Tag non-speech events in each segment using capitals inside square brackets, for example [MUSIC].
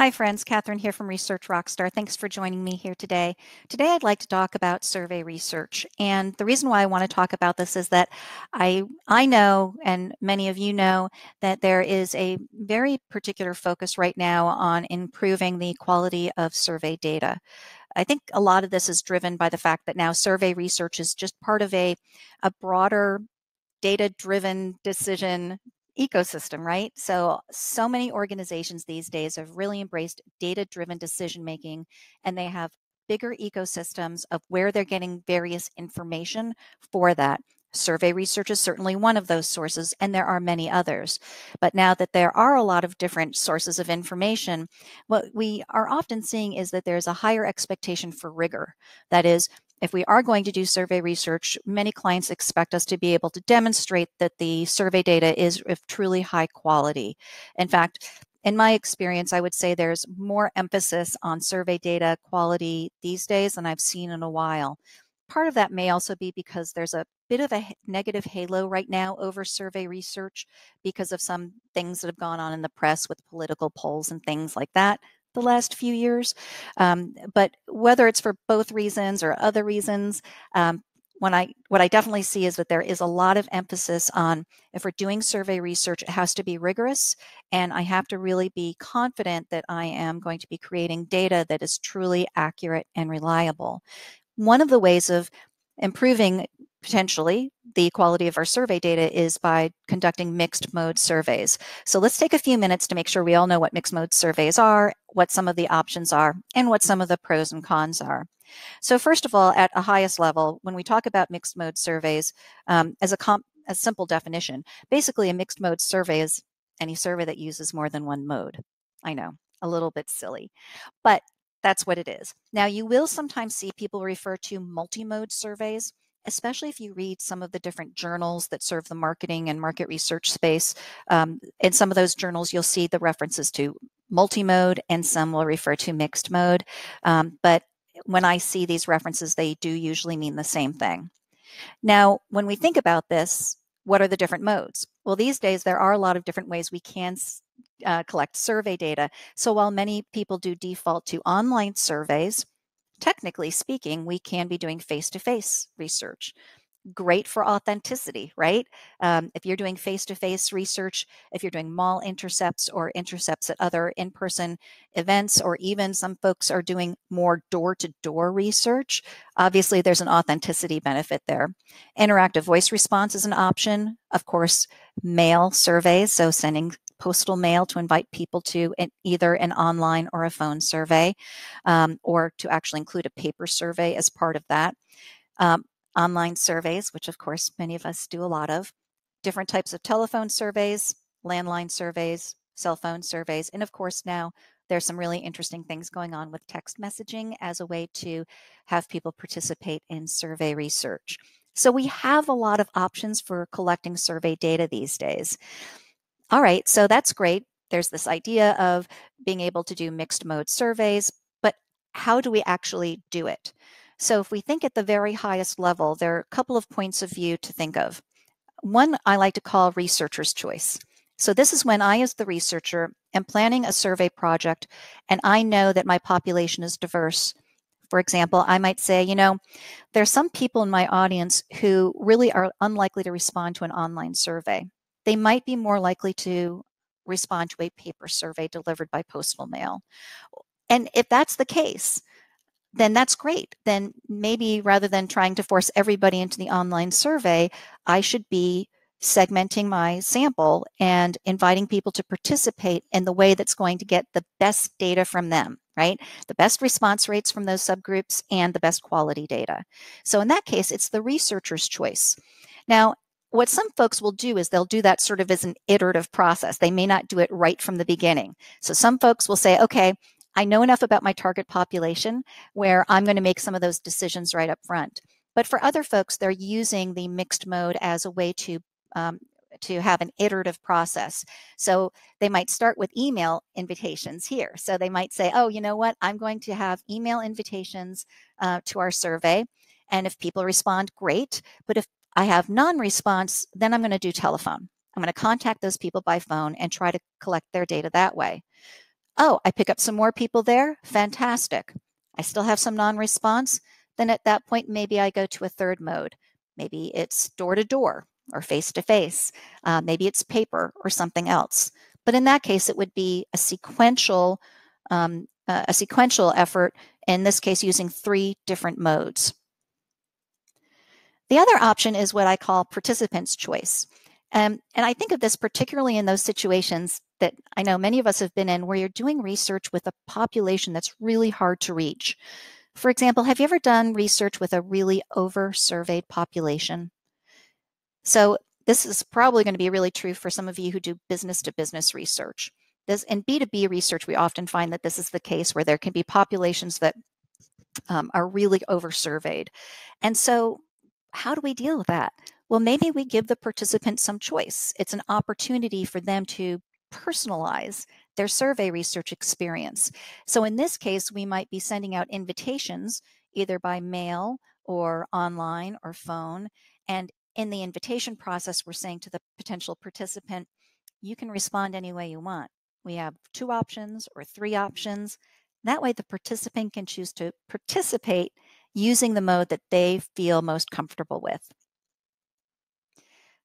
Hi, friends. Kathryn here from Research Rockstar. Thanks for joining me here today. Today, I'd like to talk about survey research. And the reason why I want to talk about this is that I, I know, and many of you know, that there is a very particular focus right now on improving the quality of survey data. I think a lot of this is driven by the fact that now survey research is just part of a, a broader data driven decision ecosystem, right? So, so many organizations these days have really embraced data driven decision making and they have bigger ecosystems of where they're getting various information for that. Survey research is certainly one of those sources, and there are many others. But now that there are a lot of different sources of information, what we are often seeing is that there's a higher expectation for rigor. That is, if we are going to do survey research, many clients expect us to be able to demonstrate that the survey data is of truly high quality. In fact, in my experience, I would say there's more emphasis on survey data quality these days than I've seen in a while. Part of that may also be because there's a bit of a negative halo right now over survey research because of some things that have gone on in the press with political polls and things like that the last few years. Um, but whether it's for both reasons or other reasons, um, when I what I definitely see is that there is a lot of emphasis on if we're doing survey research, it has to be rigorous, and I have to really be confident that I am going to be creating data that is truly accurate and reliable. One of the ways of improving potentially the quality of our survey data is by conducting mixed mode surveys. So let's take a few minutes to make sure we all know what mixed mode surveys are, what some of the options are, and what some of the pros and cons are. So first of all, at a highest level, when we talk about mixed mode surveys, um, as a comp a simple definition, basically a mixed mode survey is any survey that uses more than one mode. I know, a little bit silly, but that's what it is. Now, you will sometimes see people refer to multi-mode surveys especially if you read some of the different journals that serve the marketing and market research space. Um, in some of those journals, you'll see the references to multi-mode and some will refer to mixed mode. Um, but when I see these references, they do usually mean the same thing. Now, when we think about this, what are the different modes? Well, these days there are a lot of different ways we can uh, collect survey data. So while many people do default to online surveys, technically speaking, we can be doing face to face research. Great for authenticity, right? Um, if you're doing face to face research, if you're doing mall intercepts or intercepts at other in person events, or even some folks are doing more door to door research, obviously there's an authenticity benefit there. Interactive voice response is an option. Of course, mail surveys, so sending postal mail to invite people to an, either an online or a phone survey, um, or to actually include a paper survey as part of that. Um, online surveys, which of course many of us do a lot of, different types of telephone surveys, landline surveys, cell phone surveys, and of course now there's some really interesting things going on with text messaging as a way to have people participate in survey research. So we have a lot of options for collecting survey data these days. All right, so that's great. There's this idea of being able to do mixed mode surveys, but how do we actually do it? So if we think at the very highest level, there are a couple of points of view to think of. One I like to call researcher's choice. So this is when I, as the researcher, am planning a survey project and I know that my population is diverse. For example, I might say, you know, there's some people in my audience who really are unlikely to respond to an online survey they might be more likely to respond to a paper survey delivered by postal mail. And if that's the case, then that's great. Then maybe rather than trying to force everybody into the online survey, I should be segmenting my sample and inviting people to participate in the way that's going to get the best data from them, right? The best response rates from those subgroups and the best quality data. So in that case, it's the researcher's choice. Now, what some folks will do is they'll do that sort of as an iterative process. They may not do it right from the beginning. So some folks will say, okay, I know enough about my target population where I'm going to make some of those decisions right up front. But for other folks, they're using the mixed mode as a way to um, to have an iterative process. So they might start with email invitations here. So they might say, oh, you know what? I'm going to have email invitations uh, to our survey. And if people respond, great. But if I have non response, then I'm going to do telephone. I'm going to contact those people by phone and try to collect their data that way. Oh, I pick up some more people there? Fantastic. I still have some non response. Then at that point, maybe I go to a third mode. Maybe it's door to door or face to face. Maybe it's paper or something else. But in that case, it would be a sequential, um, uh, a sequential effort. In this case, using three different modes. The other option is what I call participant's choice. Um, and I think of this particularly in those situations that I know many of us have been in where you're doing research with a population that's really hard to reach. For example, have you ever done research with a really over surveyed population? So, this is probably going to be really true for some of you who do business to business research. This, in B2B research, we often find that this is the case where there can be populations that um, are really over surveyed. And so, how do we deal with that? Well, maybe we give the participants some choice. It's an opportunity for them to personalize their survey research experience. So, in this case, we might be sending out invitations either by mail or online or phone. And in the invitation process, we're saying to the potential participant, you can respond any way you want. We have two options or three options. That way, the participant can choose to participate using the mode that they feel most comfortable with.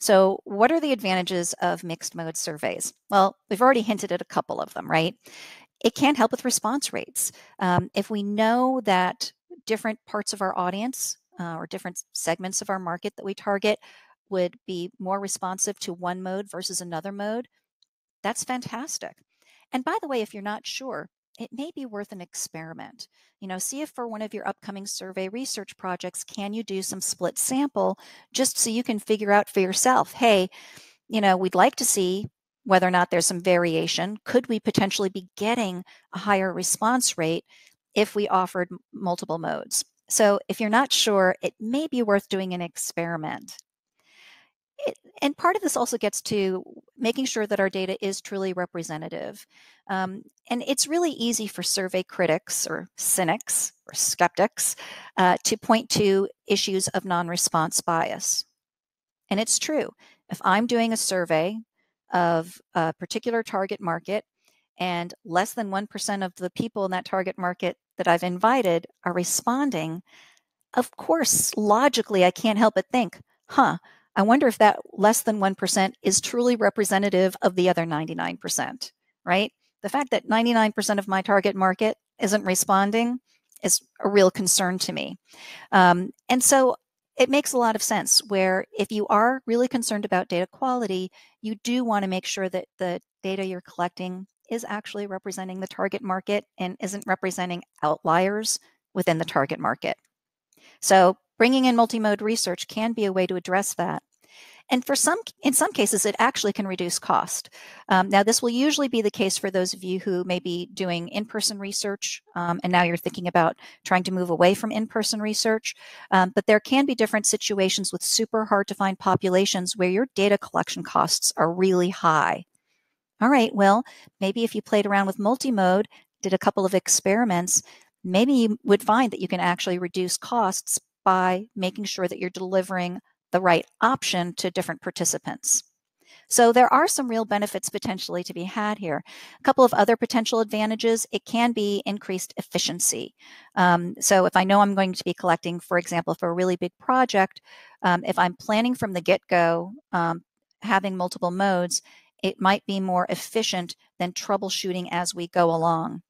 So, what are the advantages of mixed mode surveys? Well, we've already hinted at a couple of them, right? It can help with response rates. Um, if we know that different parts of our audience uh, or different segments of our market that we target would be more responsive to one mode versus another mode, that's fantastic. And by the way, if you're not sure, it may be worth an experiment. You know, see if for one of your upcoming survey research projects, can you do some split sample just so you can figure out for yourself, hey, you know, we'd like to see whether or not there's some variation. Could we potentially be getting a higher response rate if we offered multiple modes? So if you're not sure, it may be worth doing an experiment. It, and part of this also gets to making sure that our data is truly representative. Um, and it's really easy for survey critics or cynics or skeptics uh, to point to issues of non response bias. And it's true. If I'm doing a survey of a particular target market and less than 1% of the people in that target market that I've invited are responding, of course, logically, I can't help but think, huh, I wonder if that less than 1% is truly representative of the other 99%, right? The fact that 99% of my target market isn't responding is a real concern to me. Um, and so it makes a lot of sense where if you are really concerned about data quality, you do want to make sure that the data you're collecting is actually representing the target market and isn't representing outliers within the target market. So bringing in multimode research can be a way to address that. And for some, in some cases, it actually can reduce cost. Um, now, this will usually be the case for those of you who may be doing in-person research, um, and now you're thinking about trying to move away from in-person research. Um, but there can be different situations with super hard to find populations where your data collection costs are really high. All right, well, maybe if you played around with multimode, did a couple of experiments, maybe you would find that you can actually reduce costs by making sure that you're delivering the right option to different participants. So there are some real benefits potentially to be had here. A couple of other potential advantages, it can be increased efficiency. Um, so if I know I'm going to be collecting, for example, for a really big project, um, if I'm planning from the get-go, um, having multiple modes, it might be more efficient than troubleshooting as we go along.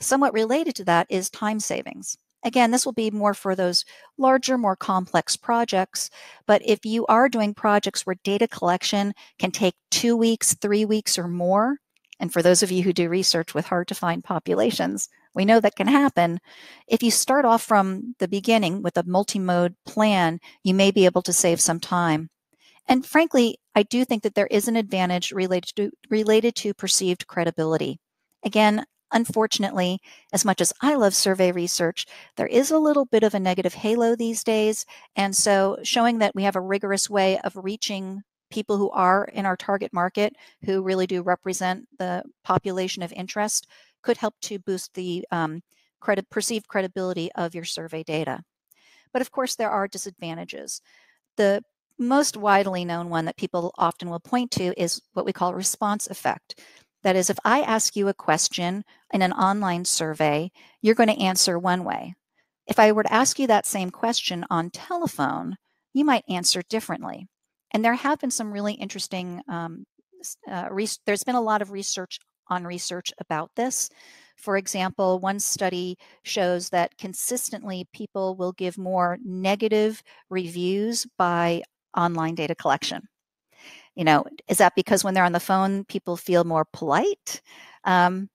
Somewhat related to that is time savings. Again, this will be more for those larger, more complex projects. But if you are doing projects where data collection can take two weeks, three weeks, or more, and for those of you who do research with hard to find populations, we know that can happen. If you start off from the beginning with a multi mode plan, you may be able to save some time. And frankly, I do think that there is an advantage related to, related to perceived credibility. Again, unfortunately, as much as I love survey research, there is a little bit of a negative halo these days. And so showing that we have a rigorous way of reaching people who are in our target market who really do represent the population of interest could help to boost the um, credit, perceived credibility of your survey data. But of course, there are disadvantages. The most widely known one that people often will point to is what we call response effect. That is, if I ask you a question in an online survey, you're going to answer one way. If I were to ask you that same question on telephone, you might answer differently. And there have been some really interesting, um, uh, there's been a lot of research on research about this. For example, one study shows that consistently people will give more negative reviews by online data collection. You know, is that because when they're on the phone, people feel more polite? Um,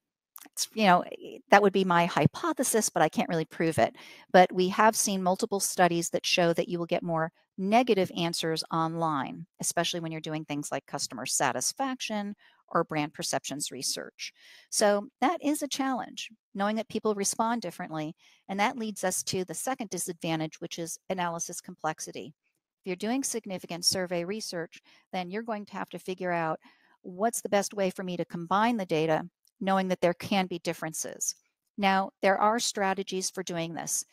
you know, eh, that would be my hypothesis, but I can't really prove it. But we have seen multiple studies that show that you will get more negative answers online, especially when you're doing things like customer satisfaction or brand perceptions research. So that is a challenge, knowing that people respond differently. And that leads us to the second disadvantage, which is analysis complexity. If you're doing significant survey research, then you're going to have to figure out what's the best way for me to combine the data, knowing that there can be differences. Now, there are strategies for doing this.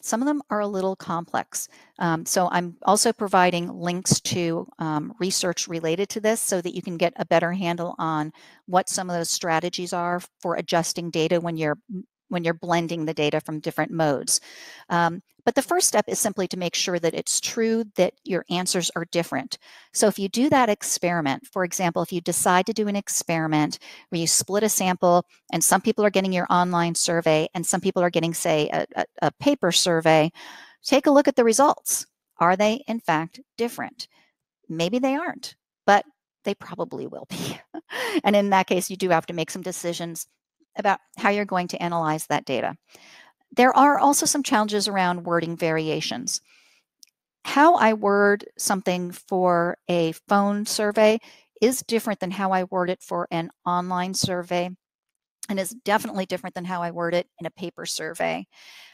Some of them are a little complex. Um, so I'm also providing links to um, research related to this so that you can get a better handle on what some of those strategies are for adjusting data when you're when you're blending the data from different modes. Um, but the first step is simply to make sure that it's true that your answers are different. So if you do that experiment, for example, if you decide to do an experiment where you split a sample and some people are getting your online survey and some people are getting, say, a, a, a paper survey, take a look at the results. Are they, in fact, different? Maybe they aren't, but they probably will be. [LAUGHS] and in that case, you do have to make some decisions about how you're going to analyze that data. There are also some challenges around wording variations. How I word something for a phone survey is different than how I word it for an online survey and is definitely different than how I word it in a paper survey.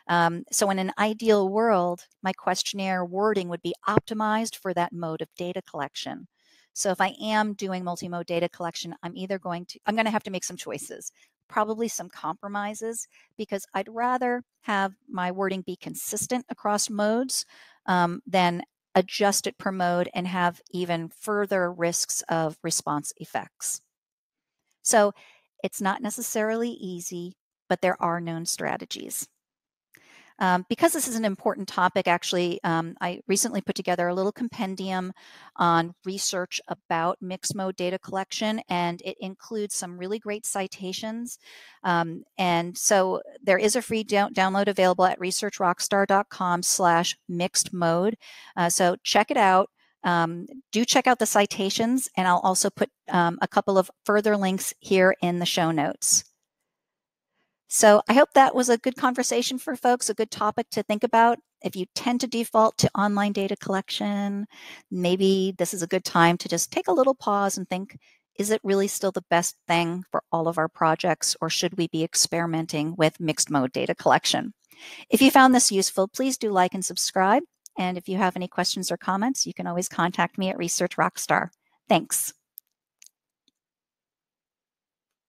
Um, so, in an ideal world, my questionnaire wording would be optimized for that mode of data collection. So, if I am doing multi-mode data collection, I'm either going to I'm going to have to make some choices probably some compromises because I'd rather have my wording be consistent across modes um, than adjust it per mode and have even further risks of response effects. So it's not necessarily easy, but there are known strategies. Um, because this is an important topic, actually, um, I recently put together a little compendium on research about mixed mode data collection, and it includes some really great citations. Um, and so there is a free download available at researchrockstar.com slash mixed mode. Uh, so check it out. Um, do check out the citations, and I'll also put um, a couple of further links here in the show notes. So I hope that was a good conversation for folks, a good topic to think about. If you tend to default to online data collection, maybe this is a good time to just take a little pause and think is it really still the best thing for all of our projects, or should we be experimenting with mixed mode data collection? If you found this useful, please do like and subscribe. And if you have any questions or comments, you can always contact me at Research Rockstar. Thanks.